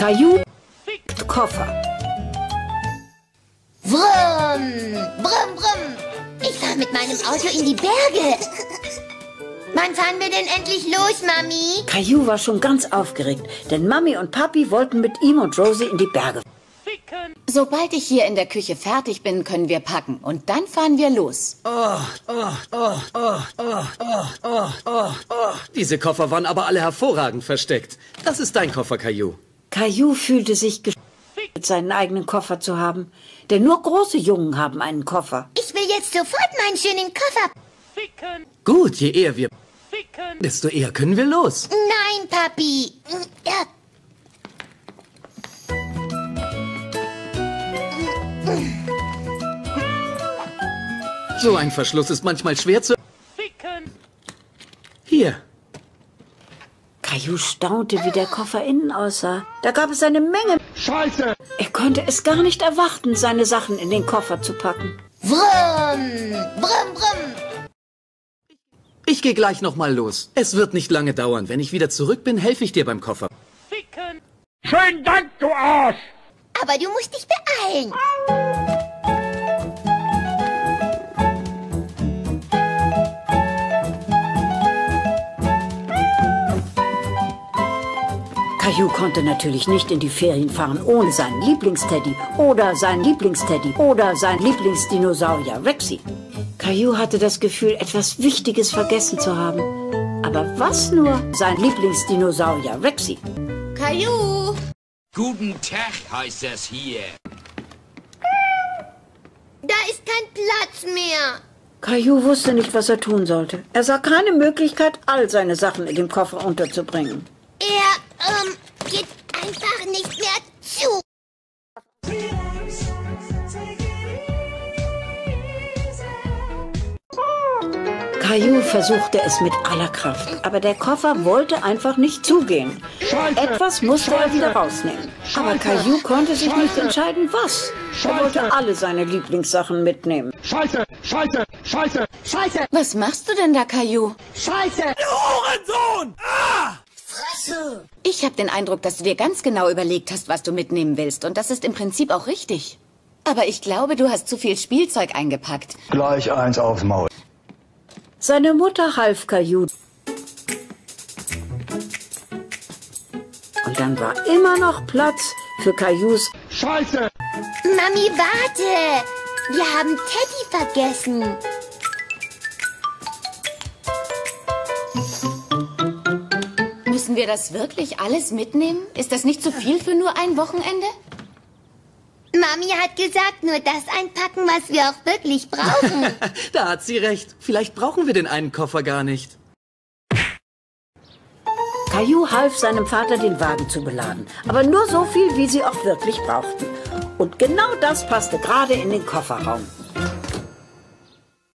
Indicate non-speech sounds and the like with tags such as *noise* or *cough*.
Caillou Koffer. Brumm, brumm, brumm. Ich fahr mit meinem Auto in die Berge. Wann fahren wir denn endlich los, Mami? Caillou war schon ganz aufgeregt, denn Mami und Papi wollten mit ihm und Rosie in die Berge. Sobald ich hier in der Küche fertig bin, können wir packen. Und dann fahren wir los. Diese Koffer waren aber alle hervorragend versteckt. Das ist dein Koffer, Caillou. Caillou fühlte sich geschickt, seinen eigenen Koffer zu haben. Denn nur große Jungen haben einen Koffer. Ich will jetzt sofort meinen schönen Koffer. Gut, je eher wir desto eher können wir los. Nein, Papi. Ja. So ein Verschluss ist manchmal schwer zu... Hier, Caillou staunte, wie der Koffer innen aussah. Da gab es eine Menge. Scheiße! Er konnte es gar nicht erwarten, seine Sachen in den Koffer zu packen. Brumm, brumm, brumm. ich gehe gleich noch mal los. Es wird nicht lange dauern. Wenn ich wieder zurück bin, helfe ich dir beim Koffer. Aber du musst dich beeilen. Caillou konnte natürlich nicht in die Ferien fahren ohne seinen Lieblingsteddy oder seinen Lieblingsteddy oder seinen Lieblingsdinosaurier Rexy. Caillou hatte das Gefühl, etwas Wichtiges vergessen zu haben. Aber was nur? Sein Lieblingsdinosaurier Rexy. Caillou. Guten Tag heißt es hier. Da ist kein Platz mehr. Caillou wusste nicht, was er tun sollte. Er sah keine Möglichkeit, all seine Sachen in dem Koffer unterzubringen. Er, ähm, einfach nicht mehr zu. Caillou versuchte es mit aller Kraft, aber der Koffer wollte einfach nicht zugehen. Etwas musste er wieder rausnehmen. Aber Caillou konnte sich nicht entscheiden, was. Er wollte alle seine Lieblingssachen mitnehmen. Was machst du denn da, Caillou? Ich habe den Eindruck, dass du dir ganz genau überlegt hast, was du mitnehmen willst. Und das ist im Prinzip auch richtig. Aber ich glaube, du hast zu viel Spielzeug eingepackt. Gleich eins aufs Maul. Seine Mutter half Caillou. Und dann war immer noch Platz für Caillous Mami, warte. Wir haben Teddy vergessen. Wir das wirklich alles mitnehmen? Ist das nicht zu viel für nur ein Wochenende? Mami hat gesagt, nur das einpacken, was wir auch wirklich brauchen. *laughs* Da hat sie recht. Vielleicht brauchen wir den einen Koffer gar nicht. Caillou half seinem Vater, den Wagen zu beladen. Aber nur so viel, wie sie auch wirklich brauchten. Und genau das passte gerade in den Kofferraum.